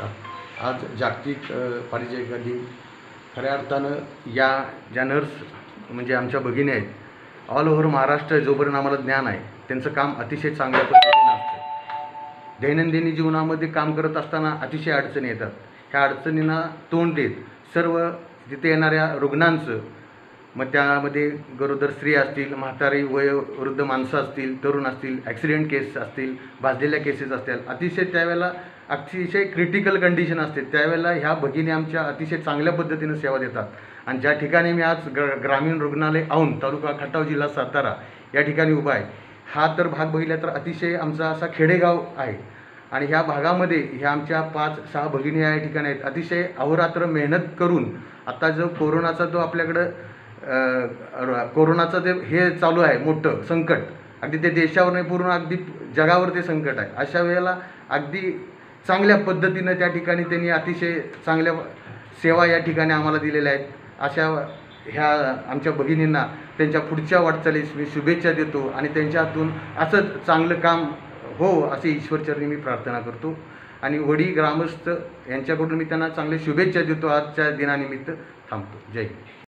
नमस्कार आज जागतिक पारिजायिका दिन खऱ्या अर्थानं या ज्या नर्स म्हणजे आमच्या भगिनी आहेत ऑल ओव्हर महाराष्ट्र जोपर्यंत आम्हाला ज्ञान आहे त्यांचं काम अतिशय चांगल्या पद्धतीनं असतं. दैनंदिनी जीवनामध्ये काम करत असताना अतिशय अडचणी येतात. ह्या अडचणींना तोंड देत सर्व तिथे येणाऱ्या रुग्णांचं मग त्यामध्ये गरोदर स्त्री असतील म्हातारी वयोवृद्ध माणसं असतील तरुण असतील ॲक्सिडेंट केस असतील भाजलेल्या केसेस असतील. अतिशय त्यावेळेला अतिशय क्रिटिकल कंडिशन असते. त्यावेळेला ह्या भगिनी आमच्या अतिशय चांगल्या पद्धतीनं सेवा देतात. आणि ज्या ठिकाणी मी आज ग्र ग्रामीण रुग्णालय औंध तालुका खटाव जिल्हा सातारा या ठिकाणी उभा आहे. हा तर भाग बघितला तर अतिशय आमचा असा खेडेगाव आहे. आणि ह्या भागामध्ये ह्या आमच्या पाच सहा भगिनी या ठिकाणी आहेत. अतिशय अहोरात्र मेहनत करून आता जो कोरोनाचा जो आपल्याकडं कोरोनाचं जे हे चालू आहे मोठं संकट. अगदी ते देशावर नाही पूर्ण अगदी जगावर ते संकट आहे. अशा वेळेला अगदी चांगल्या पद्धतीनं त्या ठिकाणी त्यांनी अतिशय चांगल्या सेवा या ठिकाणी आम्हाला दिलेल्या आहेत. अशा ह्या आमच्या भगिनींना त्यांच्या पुढच्या वाटचालीस मी शुभेच्छा देतो आणि त्यांच्या हातून असंच चांगलं काम हो असे ईश्वरचरणी मी प्रार्थना करतो. आणि वडी ग्रामस्थ यांच्याकडून मी त्यांना चांगले शुभेच्छा देतो. आजच्या दिनानिमित्त थांबतो. जय